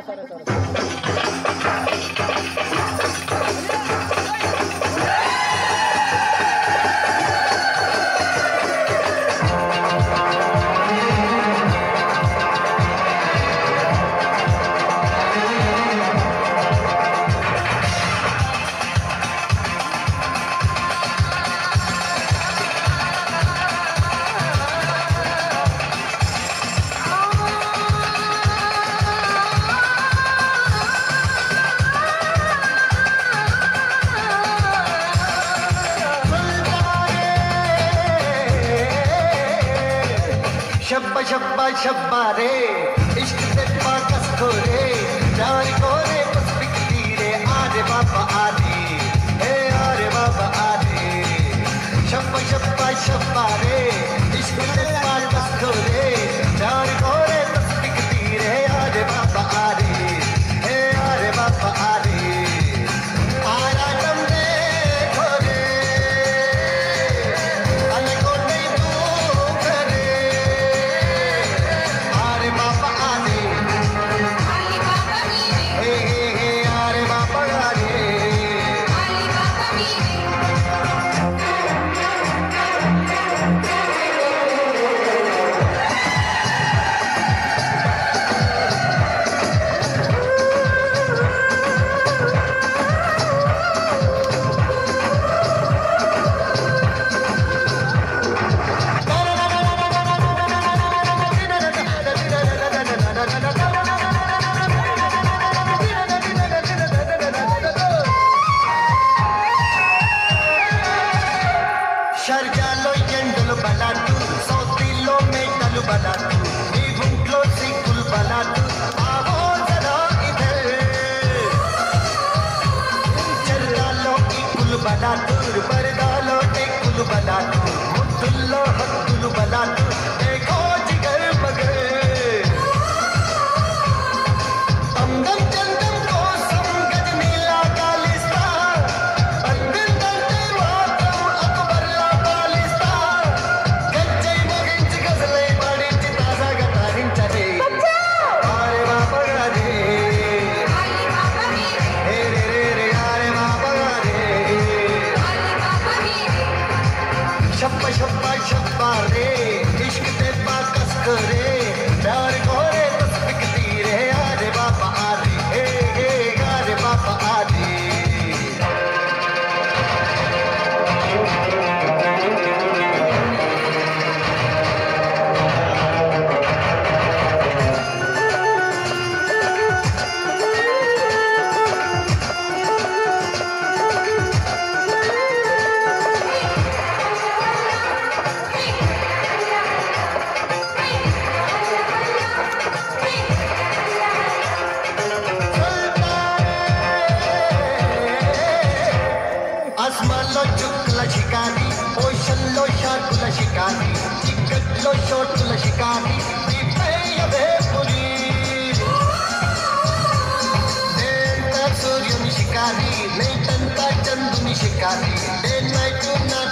espera, espera. शब्बा शब्बा रे इश्क से पाकस को रे जान షర్జా ఎండలు బలాటు సౌతీలో మేటలు బలాటు నీ గుంట్లో సిక్కులు బలాటు బలాటూరు బరదాలో టెక్కులు బలాటు ముద్దుల్లో హక్కులు బలాటు Barre. शिकारी नहीं चंदा चंदनी शिकारी डे नाइट टू नाइट